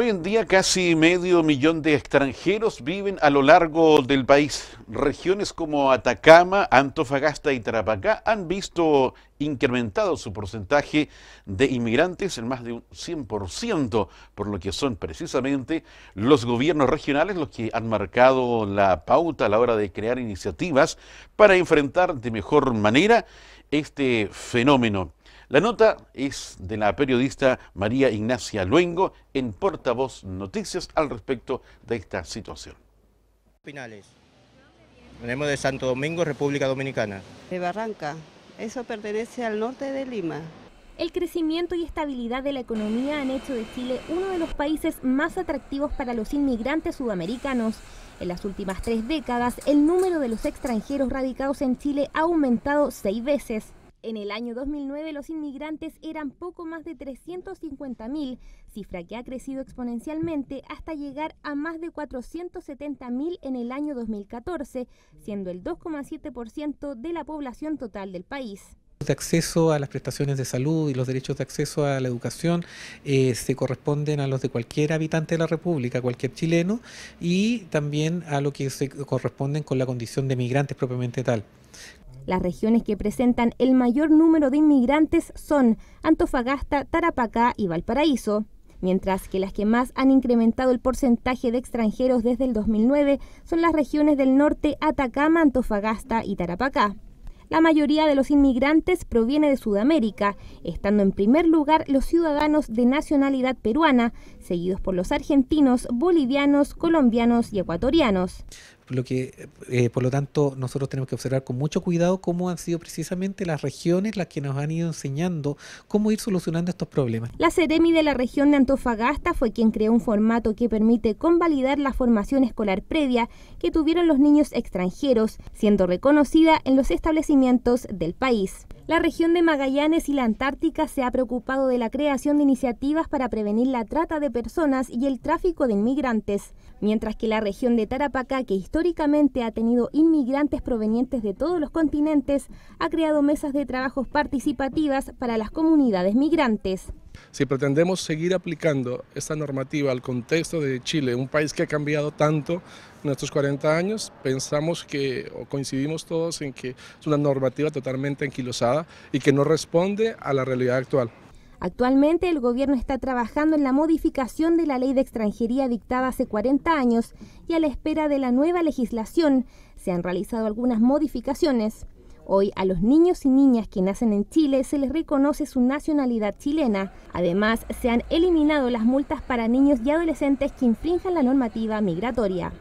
Hoy en día casi medio millón de extranjeros viven a lo largo del país. Regiones como Atacama, Antofagasta y Tarapacá han visto incrementado su porcentaje de inmigrantes en más de un 100%, por lo que son precisamente los gobiernos regionales los que han marcado la pauta a la hora de crear iniciativas para enfrentar de mejor manera este fenómeno. La nota es de la periodista María Ignacia Luengo en Portavoz Noticias al respecto de esta situación. Finales. Venimos de Santo Domingo, República Dominicana. De Barranca. Eso pertenece al norte de Lima. El crecimiento y estabilidad de la economía han hecho de Chile uno de los países más atractivos para los inmigrantes sudamericanos. En las últimas tres décadas, el número de los extranjeros radicados en Chile ha aumentado seis veces. En el año 2009 los inmigrantes eran poco más de 350.000, cifra que ha crecido exponencialmente hasta llegar a más de 470.000 en el año 2014, siendo el 2,7% de la población total del país de acceso a las prestaciones de salud y los derechos de acceso a la educación eh, se corresponden a los de cualquier habitante de la República, cualquier chileno, y también a lo que se corresponden con la condición de migrantes propiamente tal. Las regiones que presentan el mayor número de inmigrantes son Antofagasta, Tarapacá y Valparaíso, mientras que las que más han incrementado el porcentaje de extranjeros desde el 2009 son las regiones del norte Atacama, Antofagasta y Tarapacá. La mayoría de los inmigrantes proviene de Sudamérica, estando en primer lugar los ciudadanos de nacionalidad peruana, seguidos por los argentinos, bolivianos, colombianos y ecuatorianos lo que, eh, por lo tanto, nosotros tenemos que observar con mucho cuidado cómo han sido precisamente las regiones las que nos han ido enseñando cómo ir solucionando estos problemas. La Ceremi de la región de Antofagasta fue quien creó un formato que permite convalidar la formación escolar previa que tuvieron los niños extranjeros, siendo reconocida en los establecimientos del país. La región de Magallanes y la Antártica se ha preocupado de la creación de iniciativas para prevenir la trata de personas y el tráfico de inmigrantes, mientras que la región de Tarapacá, que históricamente ha tenido inmigrantes provenientes de todos los continentes, ha creado mesas de trabajos participativas para las comunidades migrantes. Si pretendemos seguir aplicando esta normativa al contexto de Chile, un país que ha cambiado tanto en estos 40 años, pensamos que, o coincidimos todos en que es una normativa totalmente anquilosada y que no responde a la realidad actual. Actualmente el gobierno está trabajando en la modificación de la ley de extranjería dictada hace 40 años y a la espera de la nueva legislación se han realizado algunas modificaciones. Hoy a los niños y niñas que nacen en Chile se les reconoce su nacionalidad chilena. Además, se han eliminado las multas para niños y adolescentes que infrinjan la normativa migratoria.